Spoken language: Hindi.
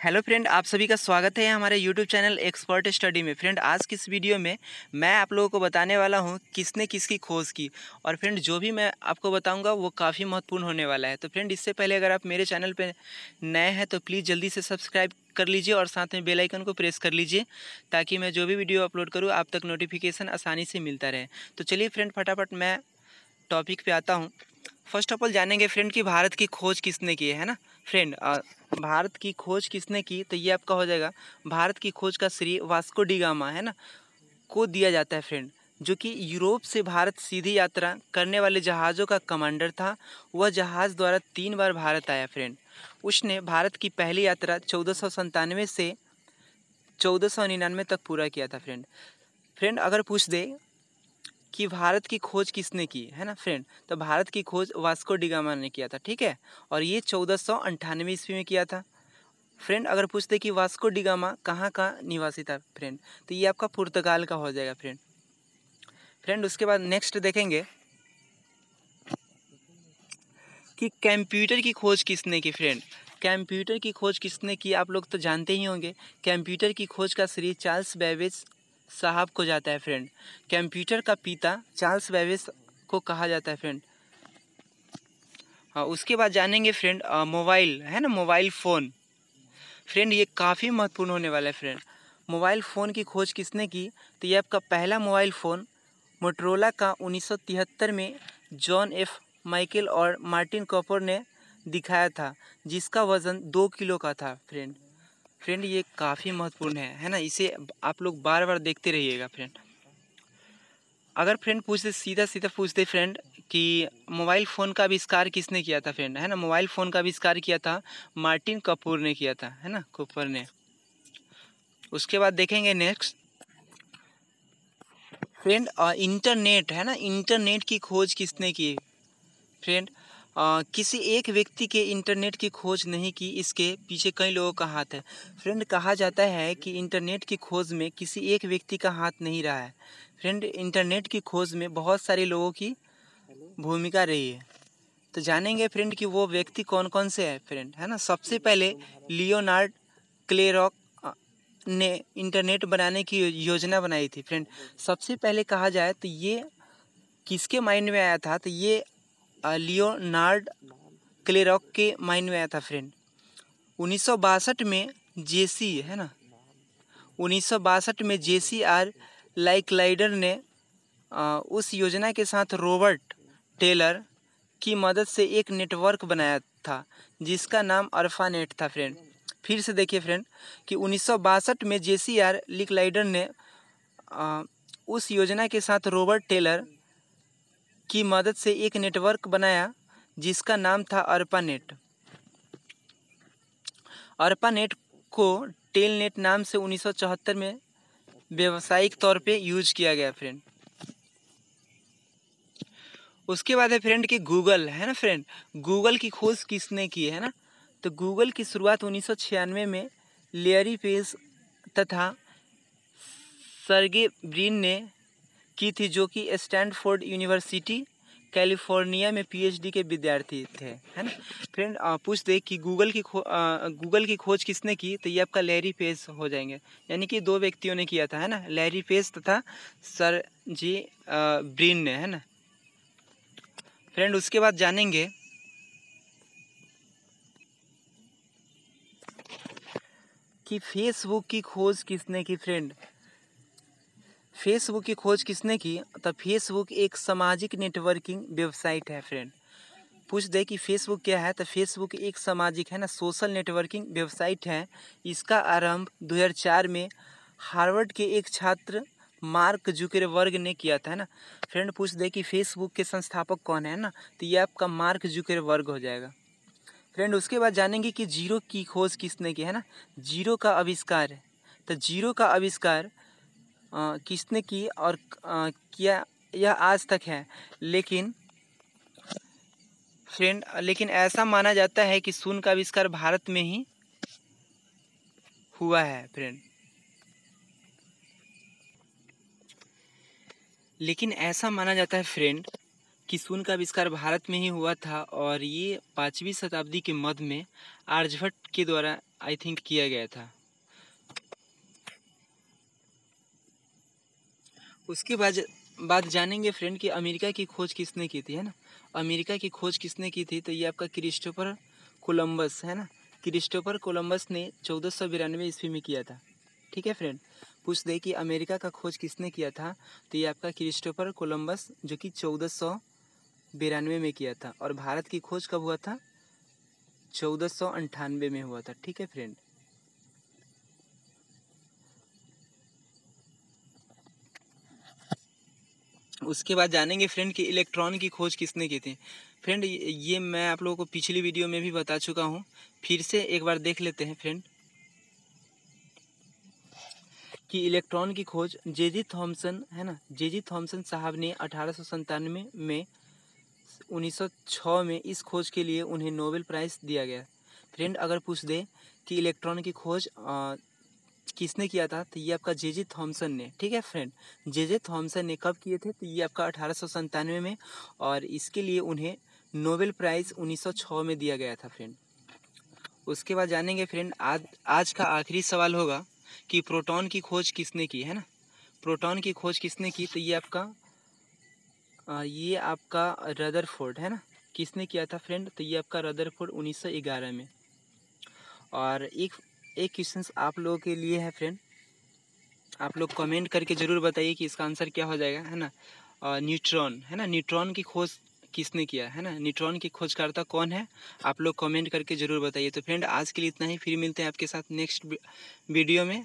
हेलो फ्रेंड, आप सभी का स्वागत है हमारे यूट्यूब चैनल एक्सपर्ट स्टडी में। फ्रेंड, आज की इस वीडियो में मैं आप लोगों को बताने वाला हूँ किसने किसकी खोज की। और फ्रेंड, जो भी मैं आपको बताऊँगा, वो काफ़ी महत्वपूर्ण होने वाला है। तो फ्रेंड, इससे पहले अगर आप मेरे चैनल पर नए हैं तो प्लीज़ जल्दी से सब्सक्राइब कर लीजिए और साथ में बेल आइकन को प्रेस कर लीजिए, ताकि मैं जो भी वीडियो अपलोड करूँ, आप तक नोटिफिकेशन आसानी से मिलता रहे। तो चलिए फ्रेंड, फटाफट मैं टॉपिक पर आता हूँ। फ़र्स्ट ऑफ़ ऑल जानेंगे फ्रेंड कि भारत की खोज किसने की है ना? फ्रेंड भारत की खोज किसने की? तो ये आपका हो जाएगा, भारत की खोज का श्री वास्को डिगामा है ना? को दिया जाता है फ्रेंड जो कि यूरोप से भारत सीधी यात्रा करने वाले जहाज़ों का कमांडर था। वह जहाज़ द्वारा तीन बार भारत आया फ्रेंड उसने भारत की पहली यात्रा चौदह से चौदह तक पूरा किया था फ्रेंड फ्रेंड अगर पूछ दे कि भारत की खोज किसने की, है ना फ्रेंड तो भारत की खोज वास्को डिगामा ने किया था, ठीक है? और ये चौदह सौ अंठानवे ईस्वी में किया था। फ्रेंड अगर पूछते कि वास्को डिगामा कहाँ का निवासी था फ्रेंड तो ये आपका पुर्तगाल का हो जाएगा फ्रेंड फ्रेंड उसके बाद नेक्स्ट देखेंगे कि कंप्यूटर की खोज किसने की फ्रेंड कंप्यूटर की खोज किसने की, आप लोग तो जानते ही होंगे। कंप्यूटर की खोज का श्री चार्ल्स बेबेज साहब को जाता है फ्रेंड कंप्यूटर का पिता चार्ल्स बेबेज को कहा जाता है फ्रेंड हाँ उसके बाद जानेंगे फ्रेंड मोबाइल है ना मोबाइल फ़ोन फ्रेंड ये काफ़ी महत्वपूर्ण होने वाला है फ्रेंड मोबाइल फ़ोन की खोज किसने की? तो ये आपका पहला मोबाइल फ़ोन मोटरोला का 1973 में जॉन एफ़ माइकल और मार्टिन कॉपर ने दिखाया था, जिसका वज़न दो किलो का था फ्रेंड फ्रेंड ये काफ़ी महत्वपूर्ण है है ना? इसे आप लोग बार बार देखते रहिएगा फ्रेंड अगर फ्रेंड पूछते सीधा सीधा पूछते फ्रेंड कि मोबाइल फ़ोन का आविष्कार किसने किया था फ्रेंड है ना? मोबाइल फ़ोन का आविष्कार किया था मार्टिन कपूर ने किया था, है ना? कपूर ने. उसके बाद देखेंगे नेक्स्ट फ्रेंड इंटरनेट है ना? इंटरनेट की खोज किसने की? फ्रेंड आ, किसी एक व्यक्ति के इंटरनेट की खोज नहीं की इसके पीछे कई लोगों का हाथ है। फ्रेंड कहा जाता है कि इंटरनेट की खोज में किसी एक व्यक्ति का हाथ नहीं रहा है। फ्रेंड इंटरनेट की खोज में बहुत सारे लोगों की भूमिका रही है। तो जानेंगे फ्रेंड कि वो व्यक्ति कौन कौन से है फ्रेंड है ना? सबसे पहले लियोनार्ड क्लेरॉक ने इंटरनेट बनाने की योजना बनाई थी फ्रेंड। सबसे पहले कहा जाए तो ये किसके माइंड में आया था? तो ये लियोनार्ड क्लेरॉक के माइंड में आया था फ्रेंड उन्नीस सौ बासठ में जेसी है ना? उन्नीस सौ बासठ में जेसी आर लाइकलाइडर ने आ, उस योजना के साथ रॉबर्ट टेलर की मदद से एक नेटवर्क बनाया था जिसका नाम अल्फानेट था फ्रेंड फिर से देखिए फ्रेंड कि उन्नीस सौ बासठ में जेसी आर लिकलाइडर ने आ, उस योजना के साथ रॉबर्ट टेलर की मदद से एक नेटवर्क बनाया, जिसका नाम था अर्पानेट। अर्पानेट को टेलनेट नाम से उन्नीस सौ चौहत्तर में व्यावसायिक तौर पे यूज़ किया गया फ्रेंड उसके बाद है फ्रेंड कि गूगल है ना फ्रेंड गूगल की खोज किसने की, है ना? तो गूगल की शुरुआत उन्नीस सौ छियानवे में लेयरी पेज तथा सरगे ब्रीन ने की थी जो कि स्टैनफोर्ड यूनिवर्सिटी, कैलिफ़ोर्निया में पीएचडी के विद्यार्थी थे, है ना? फ्रेंड पूछ दे कि गूगल की गूगल की खोज किसने की तो ये आपका लैरी पेज हो जाएँगे। यानी कि दो व्यक्तियों ने किया था, है ना? लैरी पेज तथा सर जी ब्रीन ने, है ना? फ्रेंड उसके बाद जानेंगे। कि फेसबुक की खोज किसने की फ्रेंड फेसबुक की खोज किसने की? तो फेसबुक एक सामाजिक नेटवर्किंग वेबसाइट है फ्रेंड पूछ दे कि फेसबुक क्या है? तो फेसबुक एक सामाजिक है ना सोशल नेटवर्किंग वेबसाइट है। इसका आरंभ 2004 में हार्वर्ड के एक छात्र मार्क जुकेरवर्ग ने किया था ना। फ्रेंड पूछ दे कि फेसबुक के संस्थापक कौन है ना? तो ये आपका मार्क जुकेरवर्ग हो जाएगा। फ्रेंड उसके बाद जानेंगे कि ज़ीरो की खोज किसने की है ना? ज़ीरो का आविष्कार तो ज़ीरो का आविष्कार किसने की और किया यह आज तक है। लेकिन फ्रेंड, लेकिन ऐसा माना जाता है कि शून्य का आविष्कार भारत में ही हुआ है, फ्रेंड। लेकिन ऐसा माना जाता है, फ्रेंड, कि शून्य का आविष्कार भारत में ही हुआ था और ये पाँचवीं शताब्दी के मध्य में आर्यभट्ट के द्वारा आई थिंक किया गया था। उसके बाद बात जानेंगे फ्रेंड कि अमेरिका की खोज किसने की थी, है ना? अमेरिका की खोज किसने की थी? तो ये आपका क्रिस्टोफर कोलंबस, है ना? क्रिस्टोफर कोलंबस ने चौदह सौ बिरानवे ईस्वी में किया था। ठीक है फ्रेंड पूछ दे कि अमेरिका का खोज किसने किया था? तो ये आपका क्रिस्टोफर कोलंबस जो कि चौदह सौ बिरानवे में किया था। और भारत की खोज कब हुआ था? चौदह सौ अंठानवे में हुआ था। ठीक है फ्रेंड उसके बाद जानेंगे फ्रेंड कि इलेक्ट्रॉन की खोज किसने की थी। फ्रेंड, ये मैं आप लोगों को पिछली वीडियो में भी बता चुका हूँ। फिर से एक बार देख लेते हैं फ्रेंड कि इलेक्ट्रॉन की खोज जे जी थॉमसन, है ना? जे जी थॉमसन साहब ने अठारह में 1906 में इस खोज के लिए उन्हें नोबेल प्राइज़ दिया गया। फ्रेंड, अगर पूछ दे कि इलेक्ट्रॉन की खोज किसने किया था? तो ये आपका जे जे थॉमसन ने, ठीक है फ्रेंड? जे जे थॉमसन ने कब किए थे? तो ये आपका अठारह में और इसके लिए उन्हें नोबेल प्राइज़ 1906 में दिया गया था फ्रेंड। उसके बाद जानेंगे फ्रेंड, आज आज का आखिरी सवाल होगा कि प्रोटॉन की खोज किसने की, है ना? प्रोटॉन की खोज किसने की? तो ये आपका ये आपका रदरफोर्ड, है ना? किसने किया था फ्रेंड? तो ये आपका रदरफोर्ड 1911 में। और एक एक क्वेश्चन आप लोगों के लिए है फ्रेंड आप लोग कमेंट करके ज़रूर बताइए कि इसका आंसर क्या हो जाएगा, है ना? न्यूट्रॉन है ना? न्यूट्रॉन की खोज किसने किया, है ना? न्यूट्रॉन की खोजकर्ता कौन है? आप लोग कमेंट करके ज़रूर बताइए। तो फ्रेंड आज के लिए इतना ही। फिर मिलते हैं आपके साथ नेक्स्ट वीडियो में।